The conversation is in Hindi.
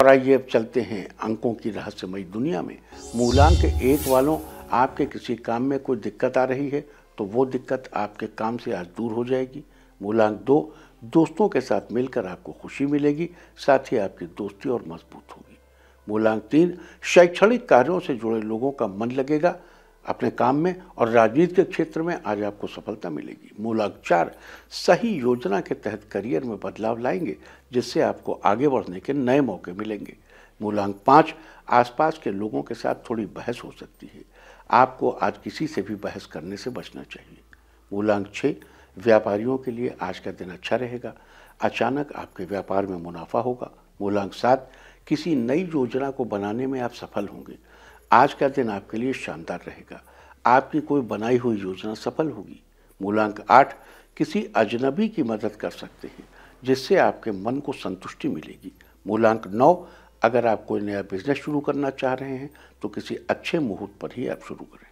और आइए अब चलते हैं अंकों की रहस्यमय दुनिया में। मूलांक एक वालों, आपके किसी काम में कोई दिक्कत आ रही है तो वो दिक्कत आपके काम से आज दूर हो जाएगी। मूलांक दो, दोस्तों के साथ मिलकर आपको खुशी मिलेगी, साथ ही आपकी दोस्ती और मज़बूत होगी। मूलांक तीन, शैक्षणिक कार्यों से जुड़े लोगों का मन लगेगा अपने काम में और राजनीति के क्षेत्र में आज आपको सफलता मिलेगी। मूलांक चार सही योजना के तहत करियर में बदलाव लाएँगे, जिससे आपको आगे बढ़ने के नए मौके मिलेंगे। मूलांक पाँच, आसपास के लोगों के साथ थोड़ी बहस हो सकती है। आपको आज किसी से भी बहस करने से बचना चाहिए। मूलांक छः व्यापारियों के लिए आज का दिन अच्छा रहेगा। अचानक आपके व्यापार में मुनाफा होगा। मूलांक सात, किसी नई योजना को बनाने में आप सफल होंगे। आज का दिन आपके लिए शानदार रहेगा। आपकी कोई बनाई हुई योजना सफल होगी। मूलांक आठ, किसी अजनबी की मदद कर सकते हैं, जिससे आपके मन को संतुष्टि मिलेगी। मूलांक नौ, अगर आप कोई नया बिज़नेस शुरू करना चाह रहे हैं तो किसी अच्छे मुहूर्त पर ही आप शुरू करें।